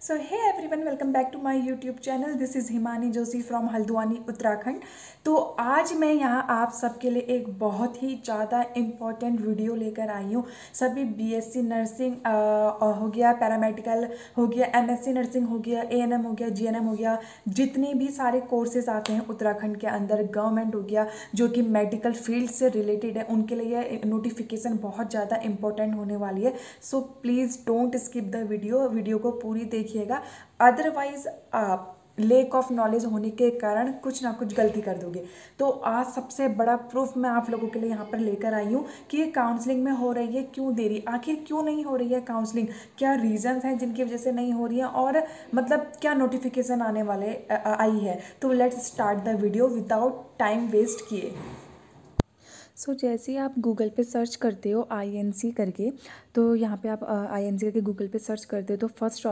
So hey everyone welcome back to my YouTube channel this is Himani Joshi from Haldwani Uttarakhand तो आज मैं यहाँ आप सबके लिए एक बहुत ही ज़्यादा इंपॉर्टेंट वीडियो लेकर आई हूँ। सभी बीएससी नर्सिंग हो गया पैरामेडिकल हो गया एमएससी नर्सिंग हो गया एएनएम हो गया जीएनएम हो गया, जितने भी सारे कोर्सेज आते हैं उत्तराखंड के अंदर गवर्नमेंट हो गया, जो कि मेडिकल फ़ील्ड से रिलेटेड है, उनके लिए नोटिफिकेशन बहुत ज़्यादा इंपॉर्टेंट होने वाली है। So please don't skip the video video को पूरी देखिए देखिएगा अदरवाइज़ आप लेक ऑफ़ नॉलेज होने के कारण कुछ ना कुछ गलती कर दोगे। तो आज सबसे बड़ा प्रूफ मैं आप लोगों के लिए यहाँ पर लेकर आई हूँ कि ये काउंसलिंग में हो रही है क्यों देरी आखिर क्यों नहीं हो रही है काउंसलिंग क्या रीजंस हैं जिनकी वजह से नहीं हो रही है? और मतलब क्या नोटिफिकेशन आने वाले आई है? तो let's start the video without time waste किए। सो so, जैसे ही आप गूगल पे सर्च करते हो आई एन सी करके तो यहाँ पे आप आई एन सी करके गूगल पे सर्च करते हो तो फ़र्स्ट